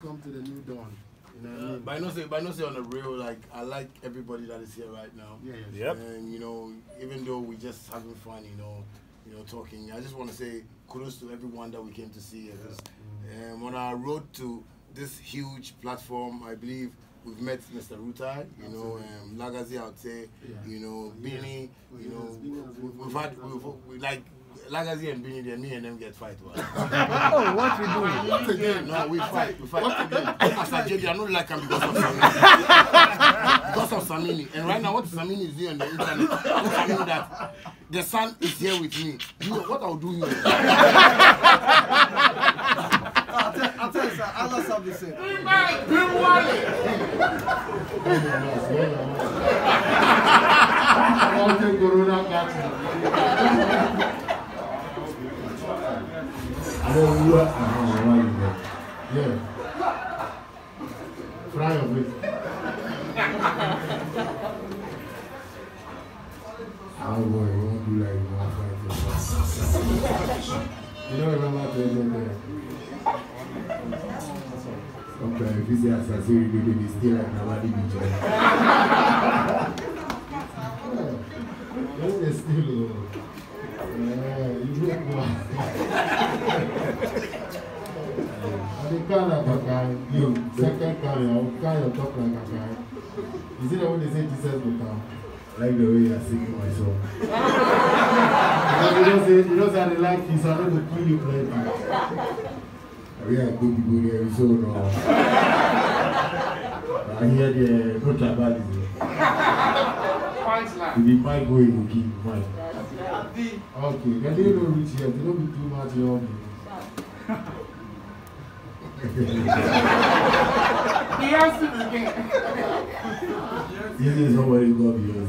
come to the new dawn. You know what I Uh, mean? but I know say, but I know say on the real, like I like everybody that is here right now. Yeah, yes. Yep. And you know, even though we just having fun, you know, you know, talking. I just want to say kudos to everyone that we came to see. Because, um, on our road to this huge platform, I believe we've met Mr. Rutai, you know, um, Lagazi out there, Yeah. you know, Beenie, Oh, you know, Beenie we've, we've had, we've, we, like. Lagazi and Bini, then me and them get fight. Well. Oh, what we do? What again? No, we fight. We fight. What again? As a JD, I don't like him because of Samini. because of Samini. And right now, what Samini is doing on the internet, I know that the sun is here with me. You know what I'll do you. I'll tell, I'll tell you, sir. Allah have the same. Mountain Corona catch I don't Yẹwura ahọ́nwá yìí rẹ̀. Yẹ fry of it. How boy, you won't do like you want fight for that. You don't remember the end there. Sometimes if you say assassin, you can be still like nobody be joined. Yeah, you're still low. Yeah, you make one kind of a guy, you, second carrier, you kind of talk like a guy? Is it the one they say Jesus will come? I like the way you're singing my song. you know, say, you know, say I like this, I know the tune you play back. We are good people here, so no. I hear the good tribalism. If you might go, you will give mine. Okay, can you know which here? They don't be too much, you know he has to look at. This is somebody love you.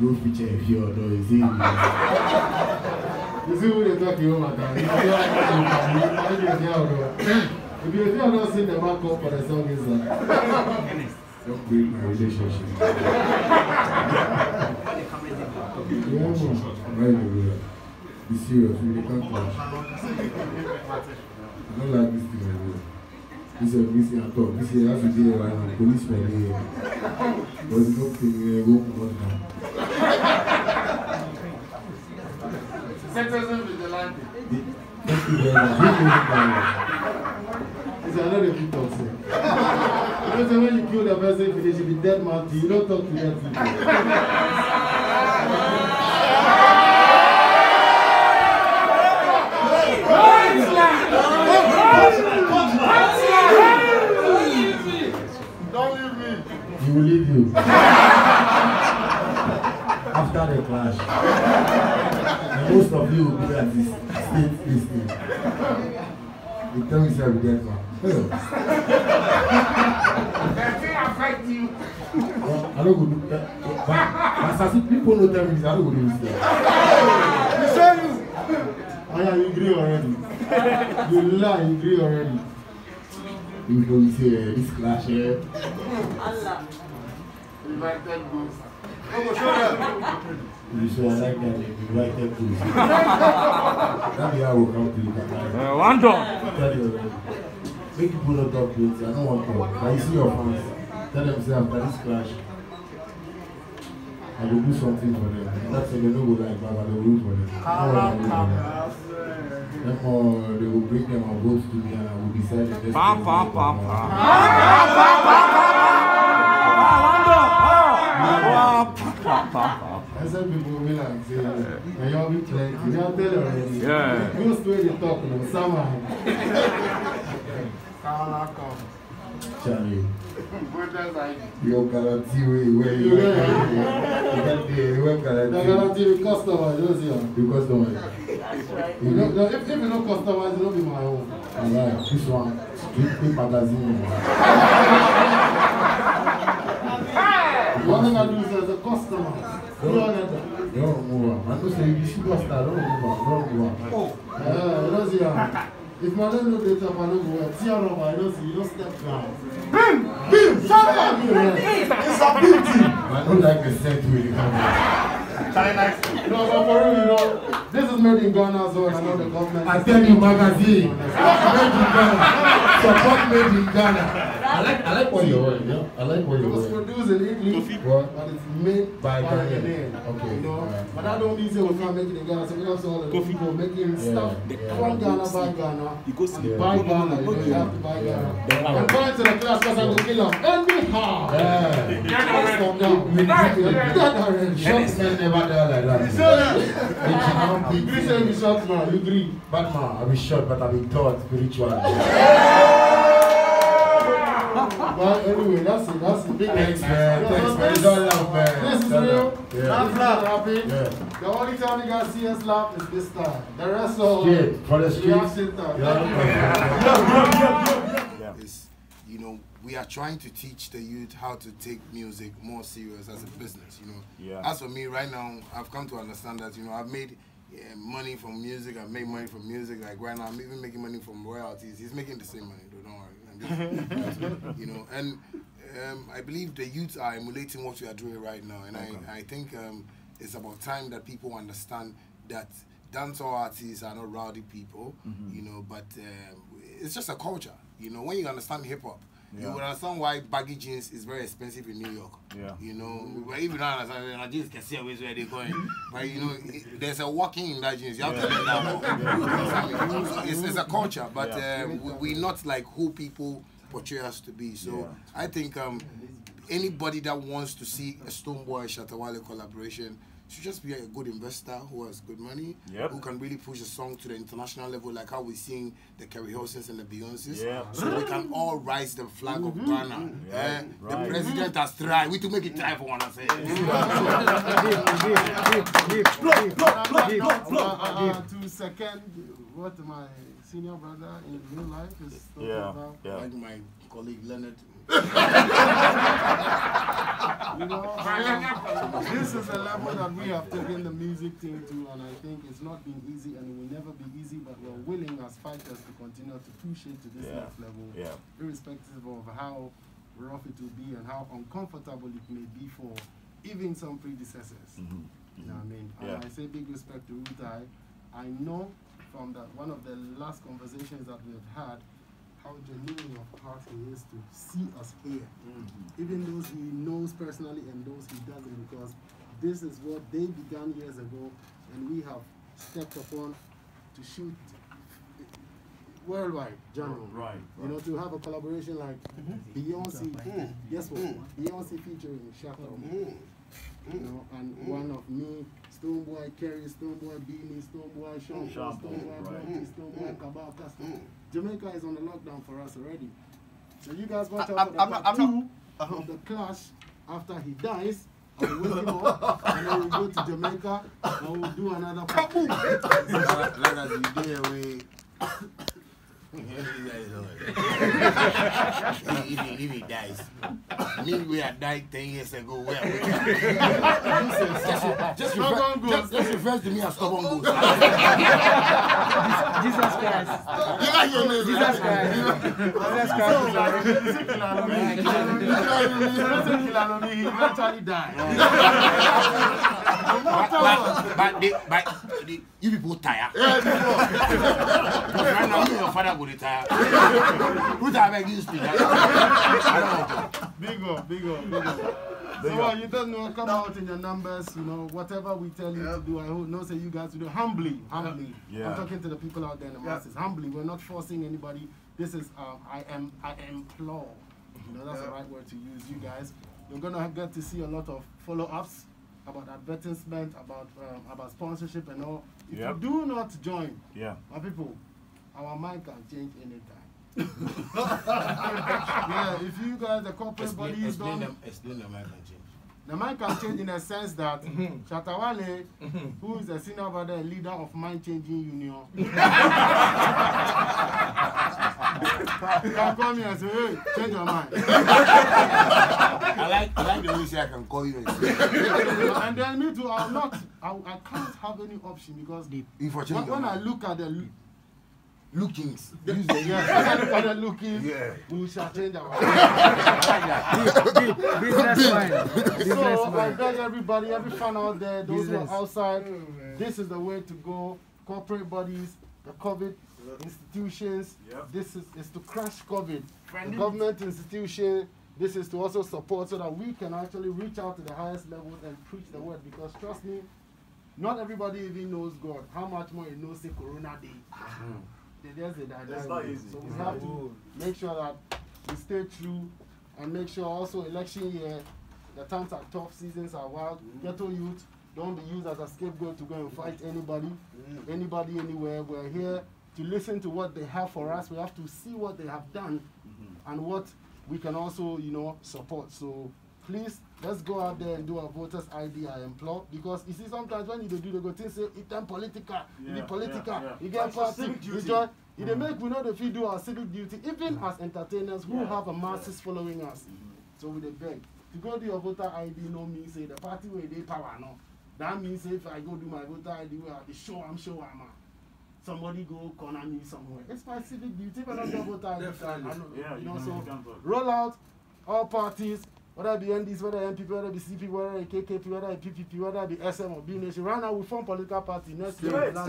No feature if you know, is it? You see who they talk to you, about If you have not seen the man come for the song, is that? Don't break my relationship. yeah, man. Right, yeah. Be serious. We can't clash. I don't like this thing anymore. This is this thing I talk. This is how to right now. Policemen here. But it's not thing here. Go out now. Citizen vigilante. Thank you very much. It's another people talk know say when you kill the person finish, you be dead man till you don't talk to them people. Don't leave me. He will leave you. After the clash. And most of you will be at this state this thing. You tell me say I be dead man. Hey. Well, I don't go do that. But as I see people no tell me this, I don't go do this. You say you. Yeah, you agree already. You lie, agree already. You know we say uh, this clash here. Invited ghost. You say I like that name, you like that be how we come to look at that. Uh, one done. Tell you already. Make people not talk plenty. I don't want to talk. But you see your fans. Tell them say after this clash, I will do something for them. That's why they don't go like Baba, they will root for them. I to them. Therefore, they will bring them and vote to me and I will decide the best. Pam, thing pam, for pam, them. pam. Ah, I said people me like say, y'all be playing, y'all tell already. Yeah. You still the talk now, somehow. Charlie. Yo guarantee we where you where you that day we guarantee. You the customer, you see The customer. If you know customers, you know be my own. Alright, this one, this magazine. Thing I do is as a customer. You that. Don't move on. I know say you be superstar, don't move on, don't move on. Yeah, you don't see how. If my don't know data, don't go well. See how number, I don't see, you don't step down. Bim! Bim! Shut up! It's a thing. I don't like the scent with the camera. No, but for real, you know, this is made in Ghana, so I know the government. I tell you, magazine. Made in Ghana. Support made in Ghana. I like, I like what you're wearing. Yeah? I like what you're was wearing. produced in Italy, What? but it's made By by Ghanaian. Ghanaian. Okay, You know, alright. but that don't mean say we can't make it in Ghana. So we have some other people making Yeah, stuff yeah. from Ghana by Ghana. You go see- Yeah. buy Ghana. You know, you have to buy Yeah. Ghana. I'm going to the class because I'm going to kill them. Anyhow. Yeah. Let's come down. We- That already. Shots men never die like that. They cannot beat You say you. me shot man, you agree? Batman, I've been shot, but I've been taught spiritually. But anyway, that's it. That's it. Big Thanks, thanks. man. Yeah, Thanks, man. this- It's all love, man. This is real. love. Yeah. is not happening. Yeah. The only time you guys see us laugh is this time. The rest of Shit, for the we have streets. sit down. Yeah. is you know we are trying to teach the youth how to take music more serious as a business you know Yeah. as for me right now i've come to understand that you know i've made yeah, money from music i've made money from music like right now i'm even making money from royalties he's making the same money though don't worry I'm just, you know and um, i believe the youth are emulating what we are doing right now and I, I think um, it's about time that people understand that dancehall artists are not rowdy people, you know, but um, it's just a culture. You know, when you understand hip hop, you would understand why baggy jeans is very expensive in New York. Yeah. You know, but even now, understand jeans can see always where they're going. but you know, it, there's a walking in that jeans. You have to learn that one. So it's, it's a culture, but Yeah. um, we, we're not like who people portray us to be. So Yeah. I think um, anybody that wants to see a Stonebwoy Shatawale collaboration should just be a good investor who has good money, Yep. who can really push a song to the international level, like how we're seeing the Keri Hilsons and the Beyonces. Yeah. So we can all rise the flag of Ghana. Yeah, Eh, The right. president has tried. We to make it try for one. I say. Uh, to second what my senior brother in real life is talking Yeah. about. Yeah. Like my colleague Leonard. You know, um, this is a level that we have taken the music thing to, and I think it's not been easy, and it will never be easy. But we're willing as fighters to continue to push it to this Yeah. next level, Yeah. irrespective of how rough it will be and how uncomfortable it may be for even some predecessors. Mhm. You know what I mean? Yeah. And I say big respect to Rutai. I know from that one of the last conversations that we've had how genuine of heart he is to see us here. Mm-hmm. Even those he knows personally and those he doesn't, because this is what they began years ago and we have stepped upon to shoot worldwide, general. Right, You know, to have a collaboration like mm-hmm. Beyonce, guess what? Mm-hmm. Beyonce featuring Shaka. You know, and one of me, Stonebwoy Kerry, Stonebwoy Beanie, Stonebwoy Sean, Sean Paul, Stonebwoy right. Brody, Stonebwoy Cabal Custom. Jamaica is on the lockdown for us already. So you guys watch out I'm- for the I'm part not- I'm two uh-huh. of the clash after he dies. I will wake him up and then we'll go to Jamaica and we'll do another part. like, like as you day away. If, he, if he dies, me we had died ten years ago. Where are we? just, just, refer, Stubborn just, just refers to me as stubborn ghost. Jesus Christ. you like your name? Jesus Christ. Jesus Christ. He eventually died. Oh. But, but, but, they, but they, you people tired. right now, you and your father go retire. Who time make you speak? I don't know. Big up, big up, big up. So uh, you don't know, come out in your numbers, you know, whatever we tell you to do, I hope, no say you guys to do humbly, humbly. Yeah. I'm talking to the people out there in the masses, humbly. We're not forcing anybody. This is, um, I am, I implore. You know, that's the right word to use, you guys. You're gonna get to see a lot of follow-ups about advertisement, about um, about sponsorship and all. If Yep. you do not join, Yeah. my people, our mind can change anytime. yeah, if you guys, the corporate Explain, bodies explain, don't, them, explain the American change. The mind can change in a sense that Shatawale, who is the senior brother and leader of Mind Changing Union, can come here and say, hey, change your mind. I like, I like the way you say I can call you. and then me too, I'll not, I, I can't have any option because change when, when I look at the, lookings. Use the yes, when they look at the looking, Yeah. we shall change our Business mind. So I beg everybody, every fan out there, those Business. who are outside, this is the way to go. Corporate bodies, the COVID institutions, Yep. this is, is to crash COVID. The government institution, this is to also support so that we can actually reach out to the highest levels and preach the word. Because trust me, not everybody even knows God. How much more you know say Corona Day. They just say that. It's not easy. So we have to make sure that we stay true and make sure also election year, the times are tough, seasons are wild. Mm. Ghetto youth, don't be used as a scapegoat to go and fight mm. anybody, mm. anybody anywhere. We're here to listen to what they have for us. We have to see what they have done mm-hmm. and what we can also, you know, support. So please, let's go out there and do our voters ID, I implore. Because you see, sometimes when you do, the good think say, it time political, you be political, yeah, yeah. you get party, civic you join. It dey make we know the fit do our civic duty, even as entertainers who Yeah, have a masses following us. So we dey beg. To go do your voter ID no mean say the party where they power no. That means if I go do my voter ID wey I show am sure I'm ah. Somebody go corner me somewhere. It's my civic duty but don't get voter ID card. I know, Yeah, you know so roll out all parties whether it be NDs, whether it NPP, whether it be CP, whether it be KKP, whether it be PPP, whether it be SM or B Nation. Right now we form political party. Next year we Straight, launch.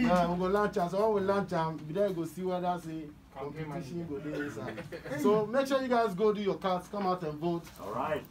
Yeah, we go launch am. So when we launch am, we then go see whether say competition go dey inside. So make sure you guys go do your cards, come out and vote. All right.